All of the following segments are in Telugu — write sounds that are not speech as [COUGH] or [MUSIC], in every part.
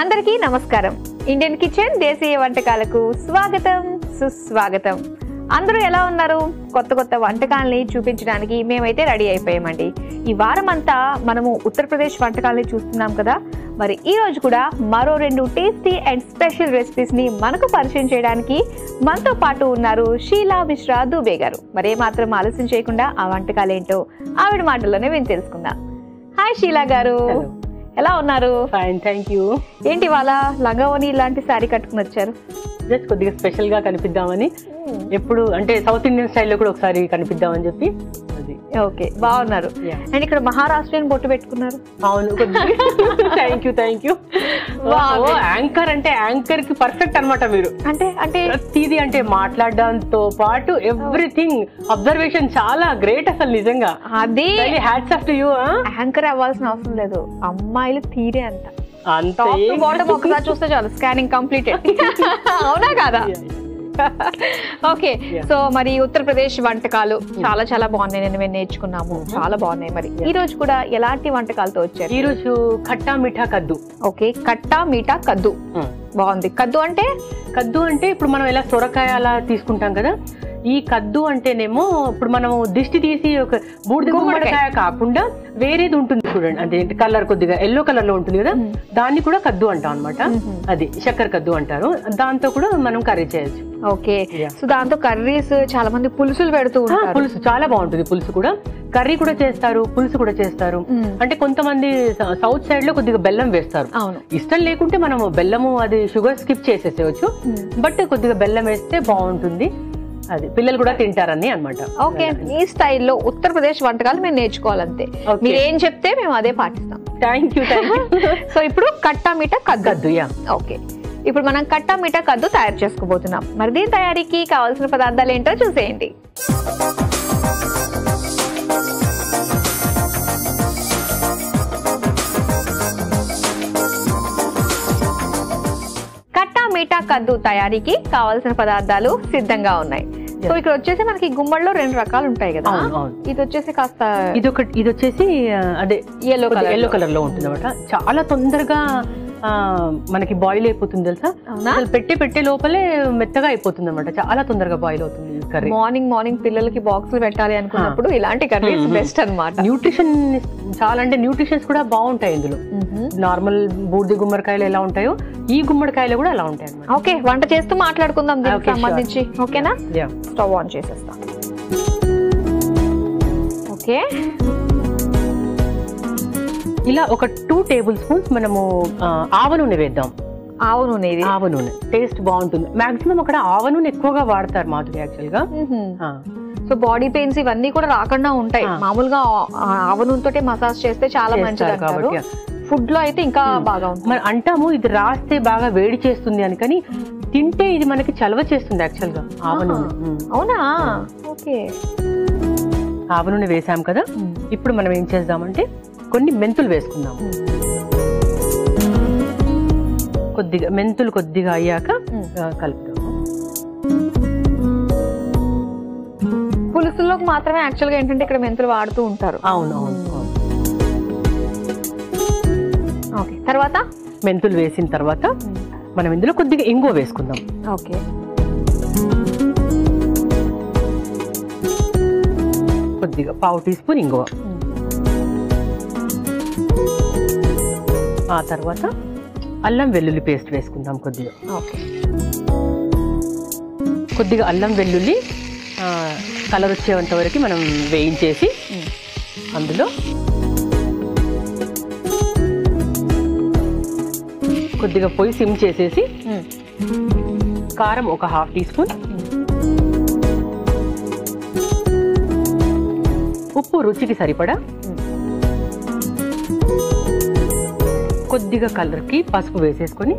అందరికీ నమస్కారం. ఇండియన్ కిచెన్ దేశీయ వంటకాలకు స్వాగతం సుస్వాగతం. అందరూ ఎలా ఉన్నారు? కొత్త కొత్త వంటకాలని చూపించడానికి మేమైతే రెడీ అయిపోయామండి. ఈ వారం అంతా మనము ఉత్తరప్రదేశ్ వంటకాలని చూస్తున్నాం కదా? మరి ఈ రోజు కూడా మరో రెండు టేస్టీ అండ్ స్పెషల్ రెసిపీస్ని మనకు పరిచయం చేయడానికి మనతో పాటు ఉన్నారు షీలా మిశ్రా దుబే గారు. మరే మాత్రం ఆలస్యం చేయకుండా ఆ వంటకాలు ఏంటో ఆవిడ మాటల్లోనే మేము తెలుసుకుందాం. హాయ్ షీలా గారు. ఎలా ఉన్నారు? ఫైన్ థ్యాంక్ యూ ఏంటి వాళ్ళ లంగావని ఇలాంటి శారీ కట్టుకుని వచ్చారు? జస్ట్ కొద్దిగా స్పెషల్గా కనిపిద్దామని. ఎప్పుడు అంటే సౌత్ ఇండియన్ స్టైల్లో కూడా ఒకసారి కనిపిద్దామని చెప్పి. ఓకే బాగున్నారు. అండ్ ఇక్కడ మహారాష్ట్రీయన్ బొట్టు పెట్టుకున్నారు. అవును. Thank you thank you. Anchor అంటే యాంకర్కి పర్ఫెక్ట్ అన్నమాట మీరు. అంటే అంటే ప్రతిదీ అంటే మాట్లాడడంతో పాటు ఎవ్రీథింగ్ అబ్జర్వేషన్ చాలా గ్రేట్ అసలు నిజంగా. అది. Hats off to you anchor అవ్వాల్సిన అవసరం లేదు. అమ్మాయిలు తీరే అంత. అంతే. ఒకసారి చూస్తే చాలు. స్కానింగ్ కంప్లీటెడ్ [LAUGHS] [LAUGHS] అవునా కాదా? ఓకే. సో మరి ఉత్తరప్రదేశ్ వంటకాలు చాలా చాలా బాగున్నాయి. నేను మేము నేర్చుకున్నాము. చాలా బాగున్నాయి మరి. ఈ రోజు కూడా ఎలాంటి వంటకాలతో వచ్చారు? ఈ రోజు ఖట్టా మిఠా కద్దు. ఓకే కట్టా మీఠా కద్దు. బాగుంది. కద్దు అంటే? కద్దు అంటే ఇప్పుడు మనం ఎలా సొరకాయ అలా తీసుకుంటాం కదా ఈ కద్దు అంటేనేమో ఇప్పుడు మనం దిష్టి తీసి ఒక బూడిద గుమ్మడికాయ. కాకుండా వేరేది ఉంటుంది చూడండి. అంటే కలర్ కొద్దిగా ఎల్లో కలర్లో ఉంటుంది కదా. దాన్ని కూడా కద్దు అంటాం అనమాట. అది చక్కెర కద్దు అంటారు. దాంతో కూడా మనం కర్రీ చేయొచ్చు. ఓకే. సో దాంతో కర్రీస్ చాలా మంది పులుసులు పెడుతూ పులుసు చాలా బాగుంటుంది పులుసు కూడా. కర్రీ కూడా చేస్తారు పులుసు కూడా చేస్తారు. అంటే కొంతమంది సౌత్ సైడ్లో కొద్దిగా బెల్లం వేస్తారు. ఇష్టం లేకుంటే మనము బెల్లము అది షుగర్ స్కిప్ చేసేసేయచ్చు. మ్మ్. బట్ కొద్దిగా బెల్లం వేస్తే బాగుంటుంది. అది. పిల్లలు కూడా తింటారని అనమాట ఓకే. ఈ స్టైల్లో ఉత్తరప్రదేశ్ వంటకాలు మేము నేర్చుకోవాలంతే. మీరు ఏం చెప్తే మేము అదే పాటిస్తాం. థ్యాంక్ యూ [LAUGHS] సో ఇప్పుడు కట్టా మీట కద్దు. ఓకే. ఇప్పుడు మనం కట్టా మీట కద్దు తయారు చేసుకోబోతున్నాం. మరి దీని తయారీకి కావాల్సిన పదార్థాలు ఏంటో చూసేయండి. మీఠా కద్దు తయారీకి కావాల్సిన పదార్థాలు సిద్ధంగా ఉన్నాయి సో ఇక్కడ వచ్చేసి మనకి గుమ్మడిలో రెండు రకాలు ఉంటాయి కదా. ఇది వచ్చేసి కాస్త ఇది ఒక ఇది వచ్చేసి అదే Yellow colour ఎల్లో. కలర్లో ఉంటుంది అనమాట చాలా తొందరగా మనకి బాయిల్ అయిపోతుంది తెలుసా? పెట్టే పెట్టే లోపలే మెత్తగా అయిపోతుంది అనమాట చాలా తొందరగా బాయిల్ అవుతుంది కర్రీ మార్నింగ్ మార్నింగ్ పిల్లలకి బాక్సులు పెట్టాలి అనుకున్నప్పుడు ఇలాంటి కర్రీస్ మ్మ్. బెస్ట్ అన్నమాట. న్యూట్రిషన్ చాలా అంటే న్యూట్రిషన్స్ కూడా బాగుంటాయి ఇందులో. నార్మల్ బూడిద గుమ్మడికాయలు ఎలా ఉంటాయో ఈ గుమ్మడికాయలు కూడా అలా ఉంటాయి అనమాట ఓకే వంట చేస్తూ మాట్లాడుకుందాం దీనికి. సంబంధించి. ఓకేనా? యా స్టవ్ ఆన్ చేసేస్తాం. ఓకే. ఇలా ఒక టూ టేబుల్ స్పూన్స్ మనము ఆవ నూనె వేద్దాం. ఆవు నూనె ఆవ నూనె. టేస్ట్ బాగుంటుంది. మాక్సిమం అక్కడ ఆవ నూనె ఎక్కువగా వాడతారు మాధురి యాక్చువల్గా. సో బాడీ పెయిన్స్ ఇవన్నీ కూడా రాకుండా ఉంటాయి. మామూలుగా ఆవు నూనెతోటే మసాజ్ చేస్తే చాలా మంచిది కాబట్టి ఫుడ్లో అయితే ఇంకా బాగా ఉంటుంది. మనం అంటాము ఇది రాస్తే బాగా వేడి చేస్తుంది అని కానీ తింటే ఇది మనకి చలవ చేస్తుంది యాక్చువల్గా ఆవ నూనె. అవునా? ఓకే. ఆవ నూనె వేసాం కదా. ఇప్పుడు మనం ఏం చేద్దామంటే కొన్ని మెంతులు వేసుకుందాం. కొద్దిగా మెంతులు కొద్దిగా అయ్యాక ఆ, కలుపుదాం పులుసుల్లోకి మాత్రమే యాక్చువల్గా ఏంటంటే ఇక్కడ మెంతులు వాడుతూ ఉంటారు. అవును అవును అవును. ఓకే తర్వాత? మెంతులు వేసిన తర్వాత మనం ఇందులో కొద్దిగా ఇంగువ వేసుకుందాం. ఓకే. కొద్దిగా పావు టీ స్పూన్ ఇంగువ. ఆ తర్వాత అల్లం వెల్లుల్లి పేస్ట్ వేసుకుందాం కొద్దిగా. ఓకే. కొద్దిగా అల్లం వెల్లుల్లి కలర్ వచ్చేంత వరకు మనం వేయించేసి అందులో కొద్దిగా పొయ్యి సిమ్ చేసేసి కారం ఒక హాఫ్ టీ స్పూన్. ఉప్పు రుచికి సరిపడా కొద్దిగా కలర్కి పసుపు వేసేసుకొని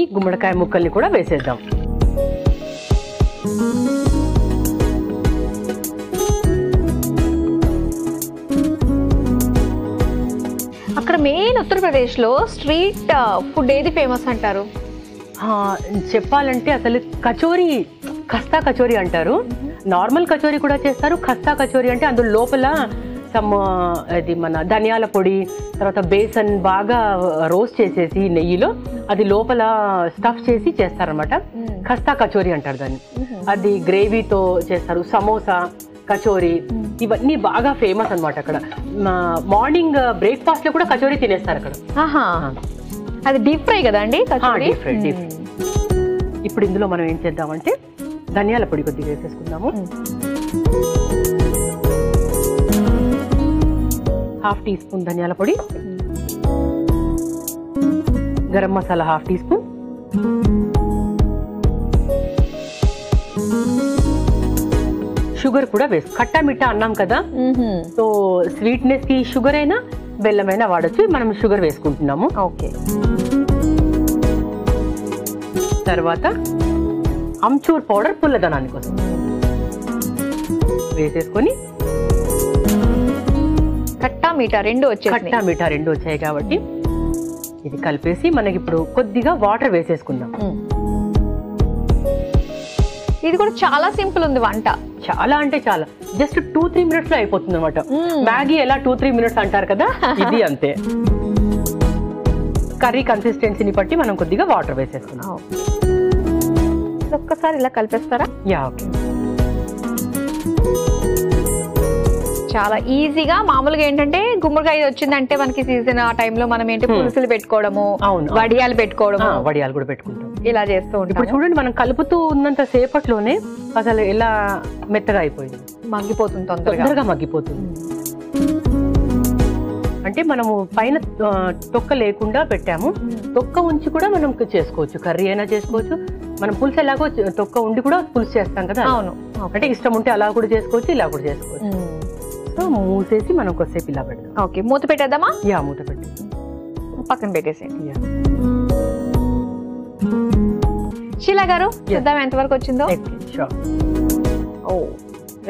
ఈ గుమ్మడికాయ ముక్కల్ని కూడా వేసేద్దాం. అక్కడ మెయిన్ ఉత్తరప్రదేశ్లో స్ట్రీట్ ఫుడ్ ఏది ఫేమస్ అంటారు? చెప్పాలంటే అసలు కచోరీ ఖస్తా కచోరీ అంటారు. నార్మల్ కచోరీ కూడా చేస్తారు. ఖస్తా కచోరీ అంటే అందులో లోపల సమ్ అది మన ధనియాల పొడి తర్వాత బేసన్ బాగా రోస్ట్ చేసేసి నెయ్యిలో అది లోపల స్టఫ్ చేసి చేస్తారనమాట ఖస్తా కచోరీ అంటారు దాన్ని. అది గ్రేవీతో చేస్తారు. సమోసా కచోరీ ఇవన్నీ బాగా ఫేమస్ అన్నమాట అక్కడ. మార్నింగ్ బ్రేక్ఫాస్ట్లో కూడా కచోరీ తినేస్తారు అక్కడ. అది డీప్ ఫ్రై కదా అండి. ఇప్పుడు ఇందులో మనం ఏం చేద్దామంటే ధనియాల పొడి కొద్దిగా వేసేసుకుందాము. హాఫ్ టీ స్పూన్ ధనియాల పొడి. Garam masala half teaspoon. Sugar కూడా వేసు కట్టా మిట్టా అన్నాం కదా. సో స్వీట్నెస్కి షుగర్ అయినా బెల్లమైనా వాడచ్చు. మనం షుగర్ వేసుకుంటున్నాము. ఓకే. తర్వాత అమ్చూర్ పౌడర్ పుల్లదనాని కోసం వేసేసుకొని కట్టా మీఠా రెండు కట్టా వచ్చేసి మీఠా రెండు వచ్చాయి కాబట్టి ఇది కలిపేసి మనకి ఇప్పుడు కొద్దిగా వాటర్ వేసేసుకుందాం. ఇది కూడా చాలా సింపుల్ ఉంది వంట. చాలా అంటే చాలా. జస్ట్ టూ త్రీ మినిట్స్లో అయిపోతుంది అనమాట. మ్యాగీ ఎలా టూ త్రీ మినిట్స్ అంటారు కదా? [LAUGHS] ఇది అంతే. కర్రీ కన్సిస్టెన్సీని బట్టి మనం కొద్దిగా వాటర్ వేసేసుకుందాం ఒక్కసారి ఇలా కలిపేస్తారా? Yeah okay. చాలా ఈజీగా మామూలుగా ఏంటంటే గుమ్మడికాయ వచ్చిందంటే మనకి సీజన్ ఆ టైంలో మనం ఏంటి. పులుసులు పెట్టుకోవడము అవును. వడియాలు పెట్టుకోవడము. వడియాలు కూడా పెట్టుకుంటాం. ఇలా చేస్తూ ఇప్పుడు ఉంటాం చూడండి మనం కలుపుతూ ఉన్నంత సేపట్లోనే అసలు ఎలా మెత్తగా అయిపోయింది. మగ్గిపోతుంది తొందరగా. మగ్గిపోతుంది. అంటే మనము పైన తొక్క లేకుండా పెట్టాము. తొక్క ఉంచి కూడా మనం చేసుకోవచ్చు. కర్రీ అయినా చేసుకోవచ్చు. మనం పులుసు ఎలాగో తొక్క ఉండి కూడా పులుసు చేస్తాం కదా. అవును. అంటే ఇష్టం ఉంటే అలా కూడా చేసుకోవచ్చు ఇలా కూడా చేసుకోవచ్చు. సో మూసేసి మనం కొద్దిసేపు ఇలా పెడదాం ఓకే మూత పెట్టేద్దామా? యా మూత పెట్టి. పక్కన పెట్టేసేయండి యా. శీలా గారు చూద్దాం ఎంతవరకు వచ్చిందో. ఓ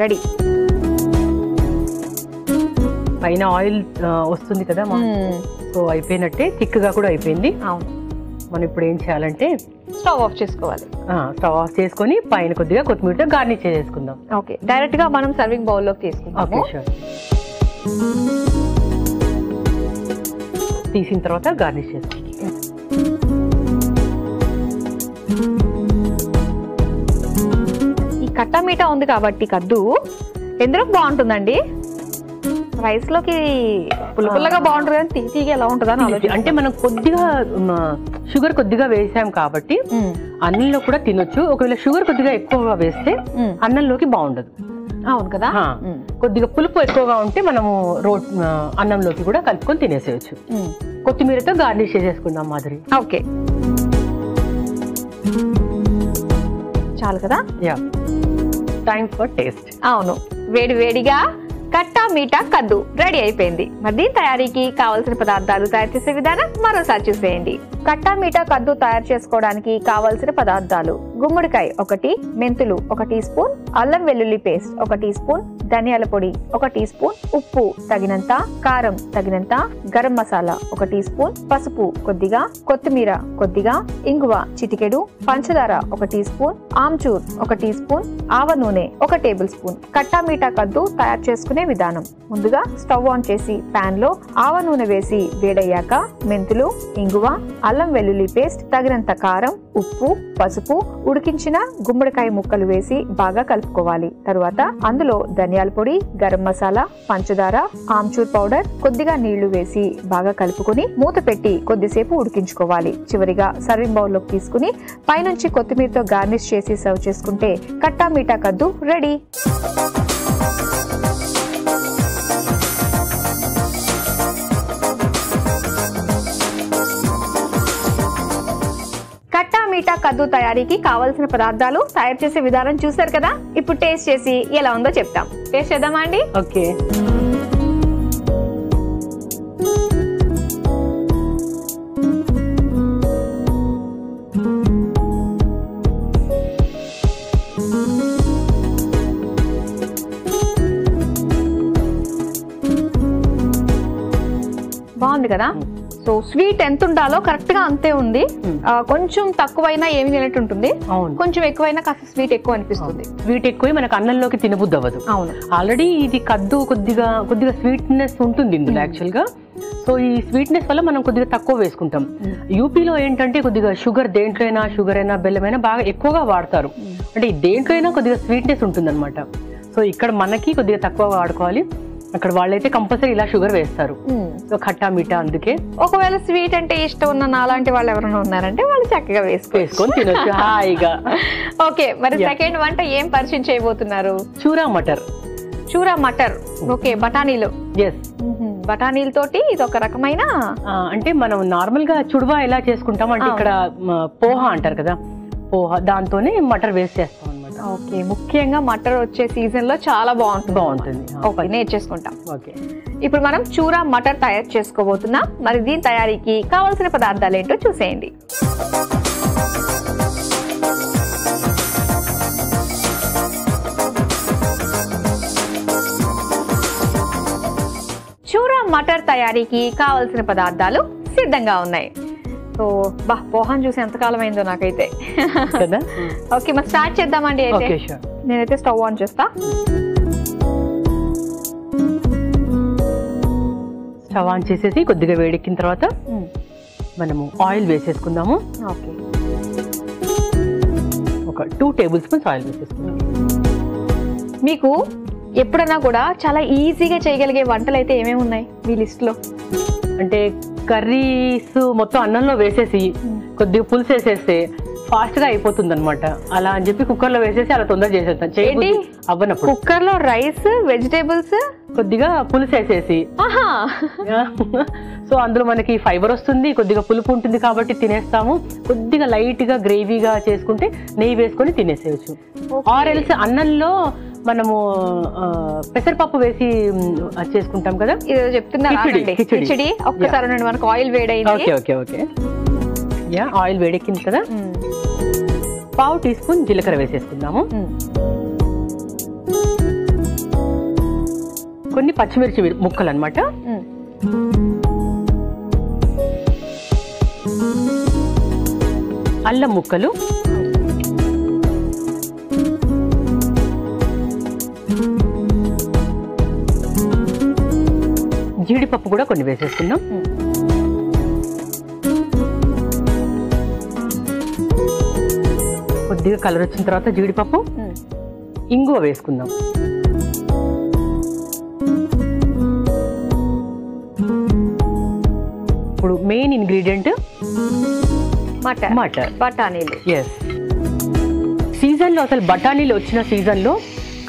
రెడీ. పైన ఆయిల్ వస్తుంది కదా సో అయిపోయినట్టే థిక్గా కూడా అయిపోయింది. అవును. మనం ఇప్పుడు ఏం చేయాలంటే స్టవ్ ఆఫ్ చేసుకోవాలి. స్టవ్ ఆఫ్ చేసుకొని పైన కొద్దిగా కొత్తిమీరతో గార్నిష్ చేసుకుందాం. ఓకే డైరెక్ట్గా మనం సర్వింగ్ బౌల్లోకి షూర్ తీసిన తర్వాత గార్నిష్ చేసుకుందాం. ఈ కట్టా మీఠా ఉంది కాబట్టి కద్దు ఎందుకు బాగుంటుందండి? రైస్లోకి పుల్ల పుల్లగా బాగుంటుంది కానీ తీగి ఎలా ఉంటుందని ఆలోచన అంటే మనం కొద్దిగా షుగర్ కొద్దిగా వేసాం కాబట్టి అన్నంలో కూడా తినొచ్చు. ఒకవేళ షుగర్ కొద్దిగా ఎక్కువగా వేస్తే అన్నంలోకి బాగుండదు. అవును కదా? కొద్దిగా పులుపు ఎక్కువగా ఉంటే మనము ఆ, అన్నంలోకి కూడా కలుపుకొని తినేసేయచ్చు. కొత్తిమీరతో గార్నిష్ చేసేసుకుందాం మాదిరి ఓకే. చాలు కదా? యా. టైం ఫర్ టేస్ట్ అవును. వేడి వేడిగా కట్టా మీఠా కద్దు రెడీ అయిపోయింది. మరి దీని తయారీకి కావలసిన పదార్థాలు తయారు చేసే విధానం మరోసారి చూసేయండి. కట్టా మీఠా కద్దు తయారు చేసుకోవడానికి కావలసిన పదార్థాలు గుమ్మడికాయ ఒకటి మెంతులు ఒక టీ స్పూన్ అల్లం వెల్లుల్లి పేస్ట్ ఒక టీ స్పూన్ ధనియాల పొడి ఒక టీ స్పూన్ ఉప్పు తగినంత కారం తగినంత గరం మసాలా ఒక టీ స్పూన్ పసుపు కొద్దిగా కొత్తిమీర కొద్దిగా ఇంగువ చిటికెడు పంచదార ఒక టీ స్పూన్ ఆమ్చూర్ ఒక టీ స్పూన్ ఆవ నూనె ఒక టేబుల్ స్పూన్. కట్టా మీఠా కద్దు తయారు చేసుకునే విధానం. ముందుగా స్టవ్ ఆన్ చేసి పాన్లో ఆవ నూనె వేసి వేడయ్యాక మెంతులు ఇంగువ అల్లం వెల్లుల్లి పేస్ట్ తగినంత కారం ఉప్పు పసుపు ఉడికించిన గుమ్మడికాయ ముక్కలు వేసి బాగా కలుపుకోవాలి. తరువాత అందులో ధనియాల పొడి గరం మసాలా పంచదార ఆమ్చూర్ పౌడర్ కొద్దిగా నీళ్ళు వేసి బాగా కలుపుకొని మూత పెట్టి కొద్దిసేపు ఉడికించుకోవాలి. చివరిగా సర్వింగ్ బౌల్లోకి తీసుకుని పైనుంచి కొత్తిమీరతో గార్నిష్ చేసి సర్వ్ చేసుకుంటే కట్టా మీఠా కద్దు రెడీ. కద్దు తయారీకి కావాల్సిన పదార్థాలు తయారు చేసే విధానం చూసారు కదా? ఇప్పుడు టేస్ట్ చేసి ఎలా ఉందో చెప్తాం. టేస్ట్ చేద్దామా అండి? ఓకే. బాగుంది కదా? సో స్వీట్ ఎంత ఉండాలో కరెక్ట్గా అంతే ఉంది. Hmm. కొంచెం తక్కువైనా ఏమి తినట్టు ఉంటుంది అవును. కొంచెం ఎక్కువైనా కాస్త స్వీట్ ఎక్కువ అనిపిస్తుంది. స్వీట్ ఎక్కువ మనకు అన్నంలోకి తినబుద్ధి అవ్వదు అవును. ఆల్రెడీ ఇది కద్దు కొద్దిగా కొద్దిగా స్వీట్నెస్ ఉంటుంది ఇందులో. యాక్చువల్గా. సో ఈ స్వీట్నెస్ వల్ల మనం కొద్దిగా తక్కువ వేసుకుంటాం. యూపీలో ఏంటంటే కొద్దిగా షుగర్ దేంట్లో అయినా షుగర్ అయినా బెల్లం అయినా బాగా ఎక్కువగా వాడతారు. అంటే దేంట్లో అయినా కొద్దిగా స్వీట్నెస్ ఉంటుందన్నమాట. సో ఇక్కడ మనకి కొద్దిగా తక్కువ వాడుకోవాలి. అక్కడ వాళ్ళైతే కంపల్సరీ ఇలా షుగర్ వేస్తారు. Hmm. సో ఖట్టా మీఠా అందుకే. ఒకవేళ స్వీట్ అంటే ఇష్టం ఉన్న నాలాంటి వాళ్ళు ఎవరైనా ఉన్నారంటే వాళ్ళు చక్కగా వేసుకో వేసుకొని తినొచ్చు హాయిగా. ఓకే మరి. సెకండ్ వంట ఏం పరిచయం చేయబోతున్నారు? చూరా మటర్. చూరా మటర్. ఓకే బఠానీలు. ఎస్ బఠానీలతోటి ఇది ఒక రకమైన అంటే మనం నార్మల్గా చుడువా ఎలా చేసుకుంటాం అంటే. ఇక్కడ పోహా అంటారు కదా. పోహా దాంతోనే మటర్ వేస్ట్ చేస్తాం ఓకే ముఖ్యంగా మటర్ వచ్చే సీజన్లో చాలా బాగుంటుంది. బాగుంటుంది. ఓకే నేర్చేసుకుంటాం ఓకే. ఇప్పుడు మనం చూరా మటర్ తయారు చేసుకోబోతున్నాం. మరి దీని తయారీకి కావాల్సిన పదార్థాలు ఏంటో చూసేయండి. చూరా మటర్ తయారీకి కావలసిన పదార్థాలు సిద్ధంగా ఉన్నాయి. సో బా పోహం చూసి ఎంతకాలం అయిందో నాకైతే. కదా? ఓకే మరి స్టార్ట్ చేద్దామండి అయితే. నేనైతే స్టవ్ ఆన్ చేస్తా. స్టవ్ ఆన్ చేసేసి కొద్దిగా వేడెక్కిన తర్వాత మనము ఆయిల్ వేసేసుకుందాము. ఓకే. ఒక టూ టేబుల్ స్పూన్స్ ఆయిల్ వేసేసుకుందాం మీకు ఎప్పుడన్నా కూడా చాలా ఈజీగా చేయగలిగే వంటలు అయితే ఏమేమి ఉన్నాయి మీ లిస్ట్లో అంటే కర్రీస్ మొత్తం అన్నంలో వేసేసి కొద్దిగా పులుసు వేసేస్తే ఫాస్ట్గా అయిపోతుంది అనమాట అలా అని చెప్పి కుక్కర్లో వేసేసి అలా తొందరగా చేసేస్తాం. చేయబుద్ధి ఏంటి? అవ్వనప్పుడు. కుక్కర్లో రైస్ వెజిటేబుల్స్? కొద్దిగా పులుసు వేసేసి. ఆహా! సో అందులో మనకి ఫైబర్ వస్తుంది కొద్దిగా పులుపు ఉంటుంది కాబట్టి తినేస్తాము. కొద్దిగా లైట్గా గ్రేవీగా చేసుకుంటే నెయ్యి వేసుకొని తినేసేయచ్చు. ఆర్ ఎల్స్ అన్నంలో మనము పెసరపప్పు వేసి చేసుకుంటాం కదా? ఇది చెప్తున్నారు కిచిడి, ఒక్కసారి మనకు ఆయిల్ వేడైంది. Okay okay okay. Yeah oil వేడెక్కింది కదా. పావు టీ స్పూన్ జీలకర్ర వేసేసుకుందాము. కొన్ని పచ్చిమిర్చి ముక్కలు అనమాట అల్లం ముక్కలు. జీడిపప్పు కూడా కొన్ని వేసేసుకున్నాం కొద్దిగా కలర్ వచ్చిన తర్వాత జీడిపప్పు. ఇంగువ వేసుకుందాం. ఇప్పుడు మెయిన్ ఇంగ్రీడియంట్ మటర్. మటర్. బఠానీలు. ఎస్ సీజన్లో అసలు బఠానీలు వచ్చిన సీజన్లో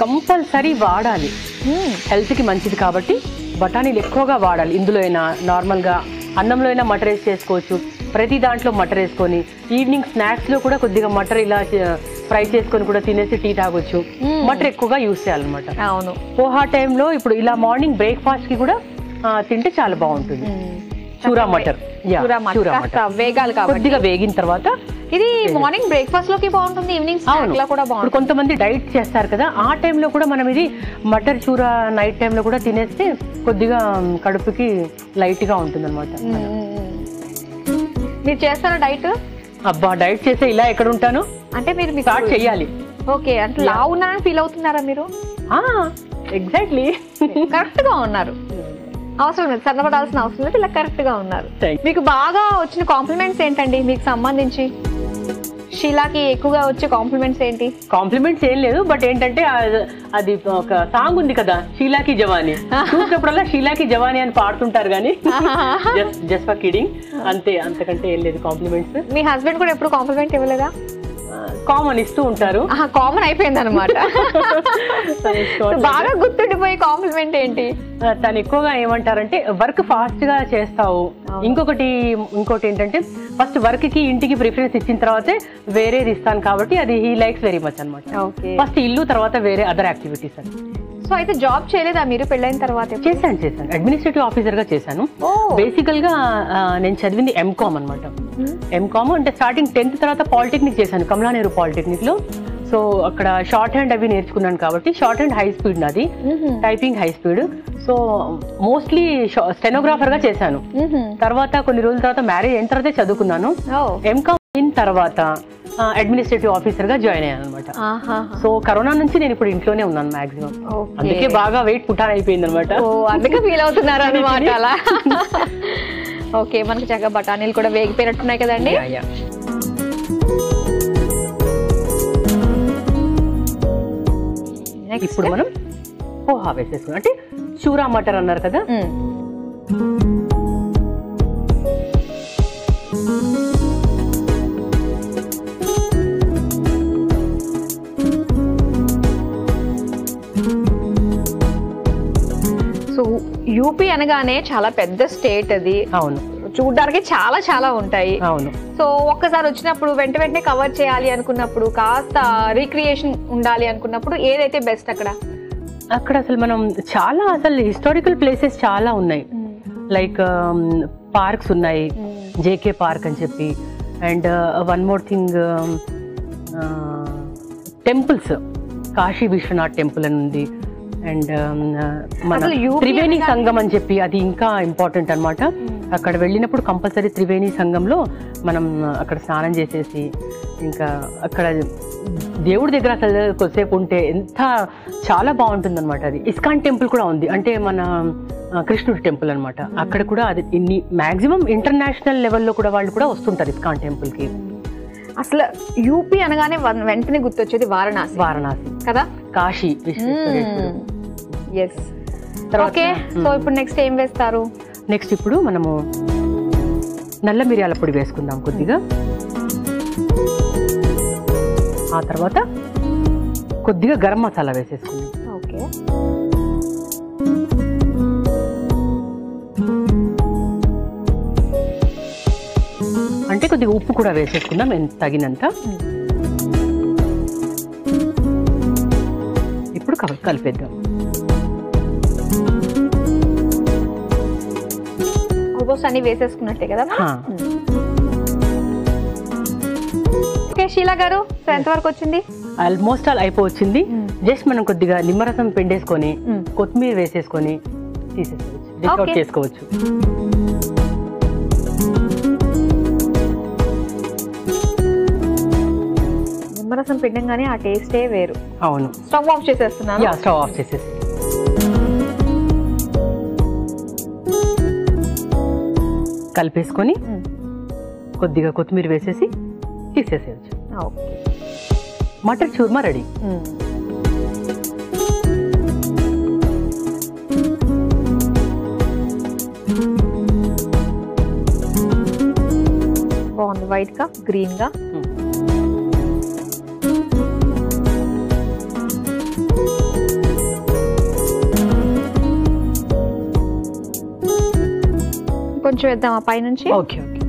కంపల్సరీ వాడాలి. మ్మ్. హెల్త్కి మంచిది కాబట్టి బఠానీలు ఎక్కువగా వాడాలి. ఇందులో అయినా నార్మల్గా అన్నంలో అయినా మటర్ వేసి చేసుకోవచ్చు. ప్రతి దాంట్లో మటర్ వేసుకొని ఈవినింగ్ స్నాక్స్లో కూడా కొద్దిగా మటర్ ఇలా ఫ్రై చేసుకొని కూడా తినేసి టీ తాగొచ్చు. మ్మ్. మటర్ ఎక్కువగా యూస్ చేయాలన్నమాట. అవును. పోహా టైంలో ఇప్పుడు ఇలా మార్నింగ్ బ్రేక్ఫాస్ట్కి కూడా తింటే చాలా బాగుంటుంది. మ్మ్. చూరా మటర్. వేగాలి కొద్దిగా వేగిన తర్వాత ఇది మార్నింగ్ బ్రేక్ఫాస్ట్లోకి బాగుంటుంది ఈవినింగ్ అవును. కూడా బాగుంటుంది. కొంతమంది డైట్ చేస్తారు కదా ఆ టైంలో కూడా మనం ఇది మటర్ చూర నైట్ టైంలో కూడా తినేస్తే కొద్దిగా కడుపుకి లైట్గా ఉంటుంది అనమాట. మీరు చేస్తారా డైట్ అబ్బా డైట్ చేస్తే ఇలా ఎక్కడ ఉంటాను? అంటే మీరు స్టార్ట్ చెయ్యాలి ఓకే అంటే లావునా ఫీల్ అవుతున్నారా మీరు? ఎగ్జాక్ట్లీ కరెక్ట్గా ఉన్నారు. అవసరం లేదు. సన్నపడాల్సిన అవసరం లేదు. ఇలా కరెక్ట్గా ఉన్నారు మీకు బాగా వచ్చిన కాంప్లిమెంట్స్ ఏంటండి? మీకు సంబంధించి? షీలాకి ఎక్కువగా వచ్చే కాంప్లిమెంట్స్ ఏంటి? కాంప్లిమెంట్స్ ఏం లేదు బట్ ఏంటంటే అది ఒక సాంగ్ ఉంది కదా షీలాకి జవాని. [LAUGHS] చూసినప్పుడల్లా షీలాకి జవాని అని పాడుతుంటారు కానీ. జస్ట్ జస్ట్ ఫర్ కిడింగ్ అంతే అంతకంటే ఏం లేదు కాంప్లిమెంట్స్ మీ హస్బెండ్ కూడా ఎప్పుడు కాంప్లిమెంట్ ఇవ్వలేదా? కామన్ ఇస్తూ ఉంటారు. కామన్ అయిపోయింది అనమాట. [LAUGHS] బాగా గుర్తుండిపోయే కాంప్లిమెంట్ ఏంటి? తను ఎక్కువగా ఏమంటారంటే వర్క్ ఫాస్ట్గా చేస్తావు. ఇంకొకటి ఇంకోటి ఏంటంటే ఫస్ట్ వర్క్కి ఇంటికి ప్రిఫరెన్స్ ఇచ్చిన తర్వాతే వేరేది ఇస్తాను కాబట్టి అది హీ లైక్స్ వెరీ మచ్ అనమాట ఫస్ట్ ఇల్లు తర్వాత వేరే అదర్ యాక్టివిటీస్ అని సో అయితే జాబ్ చేయలేదా మీరు పెళ్ళైన తర్వాత? చేశాను చేశాను. అడ్మినిస్ట్రేటివ్ ఆఫీసర్గా చేశాను. బేసికల్గా నేను చదివింది ఎంకామ్ అనమాట. ఎంకామ్ అంటే స్టార్టింగ్ టెన్త్ తర్వాత పాలిటెక్నిక్ చేశాను కమలా నెహ్రూ పాలిటెక్నిక్లో. సో అక్కడ షార్ట్ హ్యాండ్ అవి నేర్చుకున్నాను కాబట్టి షార్ట్ హ్యాండ్ హై స్పీడ్ నాది. Typing high speed so mostly స్టెనోగ్రాఫర్గా చేశాను. తర్వాత కొన్ని రోజుల తర్వాత మ్యారేజ్ అయిన తర్వాత చదువుకున్నాను. ఎంకామ్ అయిన తర్వాత అడ్మినిస్ట్రేటివ్ ఆఫీసర్గా జాయిన్ అయ్యాను అనమాట సో కరోనా నుంచి నేను ఇప్పుడు ఇంట్లోనే ఉన్నాను మాక్సిమం అందుకే బాగా వెయిట్ పుట్టాన్ అయిపోయింది అనమాట అందుకే ఫీల్ అవుతున్నారు అనమాట అలా. [LAUGHS] ఓకే మనకి చక్కగా బఠానీలు కూడా వేగిపోయినట్టున్నాయి కదండి. ఇప్పుడు మనం పోహా వేసేసుకున్నాం అంటే చూరా మటర్ అన్నారు కదా? యూపీ అనగానే చాలా పెద్ద స్టేట్ అది. అవును. చూడడానికి చాలా చాలా ఉంటాయి. అవును. సో ఒక్కసారి వచ్చినప్పుడు వెంట వెంటనే కవర్ చేయాలి అనుకున్నప్పుడు కాస్త రీక్రియేషన్ ఉండాలి అనుకున్నప్పుడు ఏదైతే బెస్ట్ అక్కడ? అక్కడ అసలు మనం చాలా అసలు హిస్టారికల్ ప్లేసెస్ చాలా ఉన్నాయి. లైక్ పార్క్స్ ఉన్నాయి. జేకే పార్క్ అని చెప్పి. And one more thing temples Kashi Vishwanath temple అని ఉంది. అండ్ మన అసలు UP త్రివేణి సంఘం అని చెప్పి అది ఇంకా ఇంపార్టెంట్ అన్నమాట. అక్కడ వెళ్ళినప్పుడు కంపల్సరీ త్రివేణి సంఘంలో మనం అక్కడ స్నానం చేసేసి ఇంకా అక్కడ దేవుడి దగ్గర అసలు కొద్దిసేపు ఉంటే ఎంత చాలా బాగుంటుంది అనమాట అది. ఇస్కాన్ టెంపుల్ కూడా ఉంది. అంటే మన కృష్ణుడి టెంపుల్ అన్నమాట. అక్కడ కూడా అది ఇన్ని మాక్సిమం ఇంటర్నేషనల్ లెవెల్లో కూడా వాళ్ళు కూడా వస్తుంటారు ఇస్కాన్ టెంపుల్కి అసలు యూపీ అనగానే వెంటనే గుర్తొచ్చేది వారణాసి. వారణాసి. కదా? కాశీ ఎస్ ఓకే సో ఇప్పుడు నెక్స్ట్ ఏం వేస్తారు? నెక్స్ట్ ఇప్పుడు మనము నల్ల మిరియాల పొడి వేసుకుందాం కొద్దిగా. ఆ తర్వాత కొద్దిగా గరం మసాలా వేసేసుకుందాం. ఓకే కొద్దిగా ఉప్పు కూడా వేసేసుకుందాం ఎంత తగినంత. ఇప్పుడు కల- కలిపేద్దాం. ఆల్మోస్ట్ అన్ని వేసేసుకున్నట్టే కదా. ఓకే షీలా గారు సో ఎంత వరకు వచ్చింది? Almost all అయిపోవచ్చింది. జస్ట్ మనం కొద్దిగా నిమ్మరసం పిండేసుకొని. కొత్తిమీర వేసేసుకొని తీసేసుకోవచ్చు. చేసుకోవచ్చు. నిమ్మరసం పిండంగానే ఆ టేస్టే వేరు. అవును. స్టవ్ ఆఫ్ చేసేస్తున్నాను. స్టవ్ ఆఫ్ చేసేసి కలిపేసుకొని. కొద్దిగా కొత్తిమీర వేసేసి తీసేసేయచ్చు. మటర్ చూర్మా రెడీ. బాగుంది. వైట్గా గ్రీన్గా. కొంచెం వేద్దామా? పైనుంచి? Okay okay.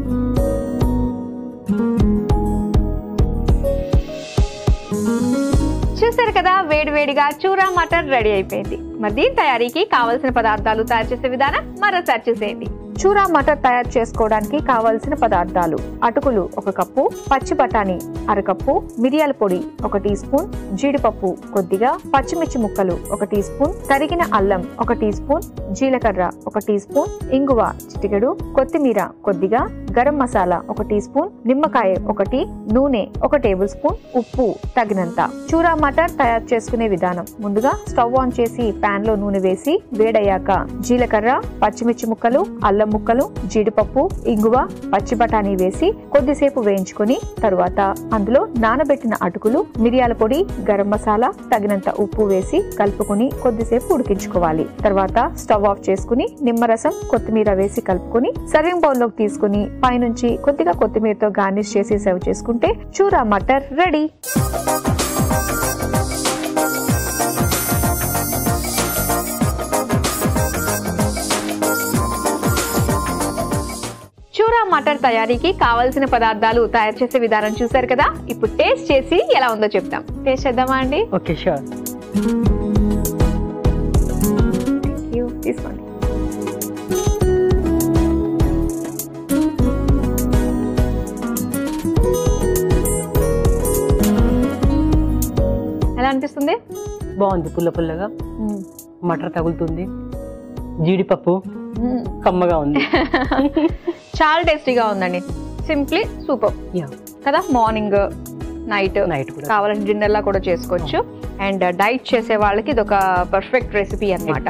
చూసారు కదా వేడి వేడిగా చూరా మటర్ రెడీ అయిపోయింది. మరి దీని తయారీకి కావలసిన పదార్థాలు తయారు చేసే విధానం మరోసారి చూసేయండి. చూరా మటర్ తయారు చేసుకోవడానికి కావలసిన పదార్థాలు అటుకులు ఒక కప్పు పచ్చి బఠానీ అరకప్పు మిరియాల పొడి ఒక టీ స్పూన్ జీడిపప్పు కొద్దిగా పచ్చిమిర్చి ముక్కలు ఒక టీ స్పూన్ తరిగిన అల్లం ఒక టీ స్పూన్ జీలకర్ర ఒక టీ స్పూన్ ఇంగువ చిటికెడు కొత్తిమీర కొద్దిగా గరం మసాలా ఒక టీ స్పూన్ నిమ్మకాయ ఒకటి నూనె ఒక టేబుల్ స్పూన్ ఉప్పు తగినంత. చూరా మటర్ తయారు చేసుకునే విధానం. ముందుగా స్టవ్ ఆన్ చేసి ప్యాన్లో నూనె వేసి వేడయ్యాక జీలకర్ర పచ్చిమిర్చి ముక్కలు అల్లం ముక్కలు జీడిపప్పు ఇంగువ పచ్చి బఠానీ వేసి కొద్దిసేపు వేయించుకొని తరువాత అందులో నానబెట్టిన అటుకులు మిరియాల పొడి గరం మసాలా తగినంత ఉప్పు వేసి కలుపుకొని కొద్దిసేపు ఉడికించుకోవాలి. తర్వాత స్టవ్ ఆఫ్ చేసుకుని నిమ్మరసం కొత్తిమీర వేసి కలుపుకొని సర్వింగ్ బౌల్లోకి తీసుకుని పైనుంచి కొద్దిగా కొత్తిమీరతో గార్నిష్ చేసి సర్వ్ చేసుకుంటే చూరా మటర్ రెడీ. చూరా మటర్ తయారీకి కావాల్సిన పదార్థాలు తయారు చేసే విధానం చూసారు కదా? ఇప్పుడు టేస్ట్ చేసి ఎలా ఉందో చెప్తాం టేస్ట్ చేద్దామా అండి? ఓకే షూర్ తీసుకోండి. ఎలా అనిపిస్తుంది? బాగుంది పుల్ల పుల్లగా. మటర్ తగులుతుంది. జీడిపప్పు. మ్మ్. కమ్మగా ఉంది. [LAUGHS] చాలా టేస్టీగా ఉందండి. Simply super. కదా మార్నింగ్ నైట్ నైట్ కావాలంటే డిన్నర్ లా కూడా చేసుకోవచ్చు. అండ్ డైట్ చేసే వాళ్ళకి ఇది ఒక పర్ఫెక్ట్ రెసిపీ అన్నమాట.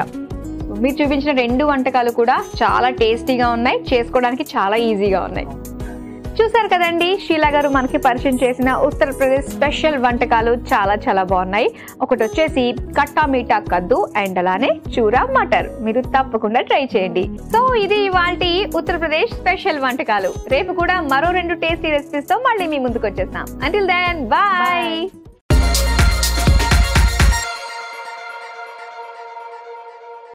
మీరు చూపించిన రెండు వంటకాలు కూడా చాలా టేస్టీగా ఉన్నాయి. చేసుకోవడానికి చాలా ఈజీగా ఉన్నాయి. చూసారు కదండి? షీలా గారు మనకి పరిచయం చేసిన ఉత్తరప్రదేశ్ స్పెషల్ వంటకాలు చాలా చాలా బాగున్నాయి. ఒకటి వచ్చేసి కట్టా మీఠా కద్దు అండ్ అలానే చూరా మటర్. మీరు తప్పకుండా ట్రై చేయండి. సో ఇది ఇవాల్టి ఉత్తరప్రదేశ్ స్పెషల్ వంటకాలు. రేపు కూడా మరో రెండు టేస్టీ రెసిపీస్తో మళ్ళీ మీ ముందుకు వచ్చేస్తాం. Until then bye